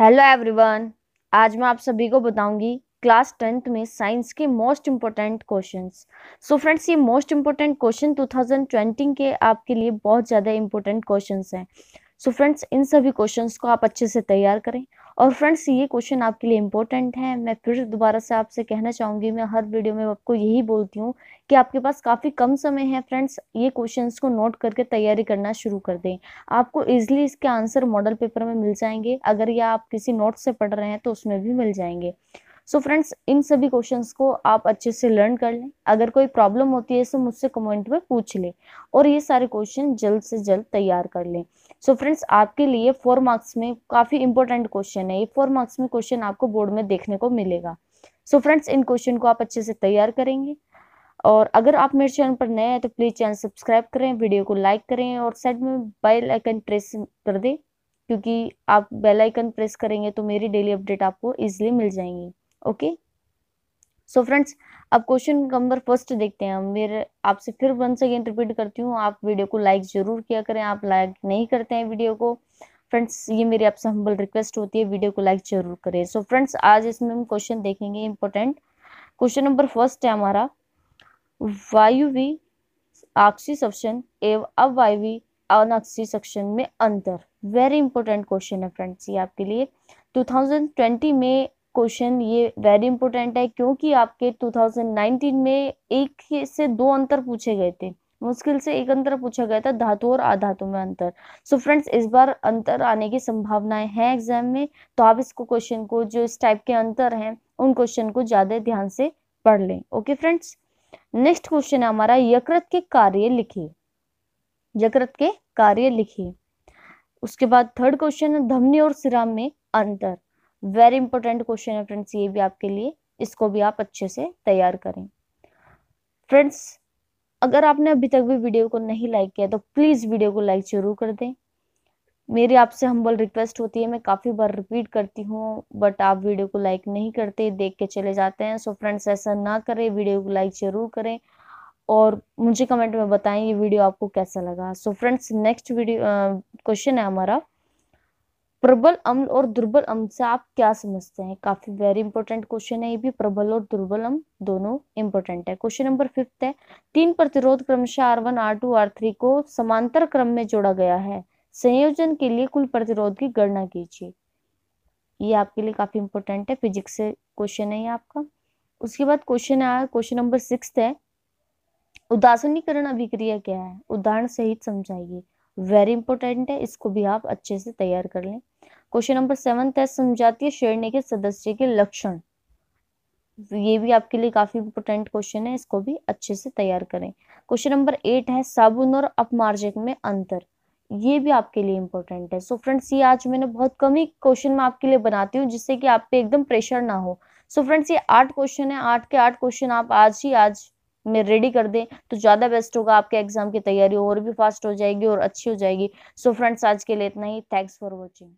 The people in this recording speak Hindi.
हेलो एवरीवन आज मैं आप सभी को बताऊँगी क्लास टेंथ में साइंस के most important questions so friends ये मोस्ट इम्पोर्टेंट क्वेश्चन 2020 के आपके लिए बहुत ज़्यादा इम्पोर्टेंट क्वेश्चंस हैं। सो so फ्रेंड्स इन सभी क्वेश्चंस को आप अच्छे से तैयार करें। और फ्रेंड्स ये क्वेश्चन आपके लिए इंपॉर्टेंट है। मैं फिर दोबारा से आपसे कहना चाहूँगी, मैं हर वीडियो में आपको यही बोलती हूँ कि आपके पास काफ़ी कम समय है। फ्रेंड्स ये क्वेश्चंस को नोट करके तैयारी करना शुरू कर दें। आपको ईजिली इसके आंसर मॉडल पेपर में मिल जाएँगे। अगर या आप किसी नोट से पढ़ रहे हैं तो उसमें भी मिल जाएँगे। सो फ्रेंड्स इन सभी क्वेश्चंस को आप अच्छे से लर्न कर लें। अगर कोई प्रॉब्लम होती है तो मुझसे कमेंट में पूछ लें और ये सारे क्वेश्चन जल्द से जल्द तैयार कर लें। सो so फ्रेंड्स आपके लिए फोर मार्क्स में काफ़ी इंपॉर्टेंट क्वेश्चन है। ये फोर मार्क्स में क्वेश्चन आपको बोर्ड में देखने को मिलेगा। सो so फ्रेंड्स इन क्वेश्चन को आप अच्छे से तैयार करेंगे। और अगर आप मेरे चैनल पर नए हैं तो प्लीज़ चैनल सब्सक्राइब करें वीडियो को लाइक करें और साइड में बेल आइकन प्रेस कर दें। क्योंकि आप बेल आइकन प्रेस करेंगे तो मेरी डेली अपडेट आपको इजीली मिल जाएँगी। ओके सो फ्रेंड्स अब क्वेश्चन नंबर फ़र्स्ट देखते हैं मेरे आपसे फिर वन सेकेंड रिपीट करती हूँ। आप वीडियो को लाइक ज़रूर किया करें। आप लाइक नहीं करते हैं वीडियो को। फ्रेंड्स ये मेरी आपसे हम्बल रिक्वेस्ट होती है। वीडियो को लाइक ज़रूर करें। सो so फ्रेंड्स आज इसमें हम क्वेश्चन देखेंगे इंपॉर्टेंट क्वेश्चन नंबर फ़र्स्ट है हमारा। वायुवी आक्षी सक्शन एवं अवायुवी अनाक्षी सक्शन में अंतर। वेरी इंपॉर्टेंट क्वेश्चन है फ्रेंड्स ये आपके लिए। 2020 में क्वेश्चन ये वेरी इंपॉर्टेंट है क्योंकि आपके 2019 में एक से दो अंतर पूछे गए थे। मुश्किल से एक अंतर पूछा गया था, धातु और अधातु में अंतर। सो so फ्रेंड्स इस बार अंतर आने की संभावनाएँ हैं एग्ज़ाम में तो आप इसको क्वेश्चन को, जो इस टाइप के अंतर हैं, उन क्वेश्चन को ज़्यादा ध्यान से पढ़ लें। ओके फ्रेंड्स नेक्स्ट क्वेश्चन है हमारा, यकृत के कार्य लिखिए। यकृत के कार्य लिखिए। उसके बाद थर्ड क्वेश्चन है, धमनी और सिरा में अंतर। वेरी इंपॉर्टेंट क्वेश्चन है फ्रेंड्स ये भी आपके लिए। इसको भी आप अच्छे से तैयार करें। फ्रेंड्स अगर आपने अभी तक भी वीडियो को नहीं लाइक किया तो प्लीज़ वीडियो को लाइक ज़रूर कर दें। मेरी आपसे हम्बल रिक्वेस्ट होती है, मैं काफ़ी बार रिपीट करती हूँ बट आप वीडियो को लाइक नहीं करते, देख के चले जाते हैं। सो फ्रेंड्स ऐसा ना करें, वीडियो को लाइक ज़रूर करें। और मुझे कमेंट में बताएँ, ये वीडियो आपको कैसा लगा। So friends next video question है हमारा। प्रबल अम्ल और दुर्बल अम्ल से आप क्या समझते हैं? काफ़ी वेरी इंपॉर्टेंट क्वेश्चन है ये भी। प्रबल और दुर्बल अम्ल दोनों इंपॉर्टेंट है। क्वेश्चन नंबर फिफ्थ है। तीन प्रतिरोध क्रमशः R one R two R three को समांतर क्रम में जोड़ा गया है। संयोजन के लिए कुल प्रतिरोध की गणना कीजिए। ये आपके लिए काफ़ी इंपॉर्टेंट है। फिजिक्स से क्वेश्चन है ये आपका। उसके बाद क्वेश्चन आया। क्वेश्चन नंबर सिक्स है। उदासनीकरण अभिक्रिया क्या है? उदाहरण सहित समझाइए। वेरी इंपॉर्टेंट है, इसको भी आप अच्छे से तैयार कर लें। क्वेश्चन नंबर सेवन है समझातीय श्रेणी के सदस्य के लक्षण। ये भी आपके लिए काफ़ी इंपोर्टेंट क्वेश्चन है, इसको भी अच्छे से तैयार करें। क्वेश्चन नंबर एट है, साबुन और अपमार्जक में अंतर। ये भी आपके लिए इंपॉर्टेंट है। सो so फ्रेंड्स ये आज मैंने बहुत कम ही क्वेश्चन मैं आपके लिए बनाती हूँ, जिससे कि आप पे एकदम प्रेशर ना हो। सो so फ्रेंड्स ये आठ क्वेश्चन है, आठ के आठ क्वेश्चन आप आज ही आज में रेडी कर दें तो ज़्यादा बेस्ट होगा आपके एग्ज़ाम की तैयारी, और भी फास्ट हो जाएगी और अच्छी हो जाएगी। सो so फ्रेंड्स आज के लिए इतना ही। Thanks for watching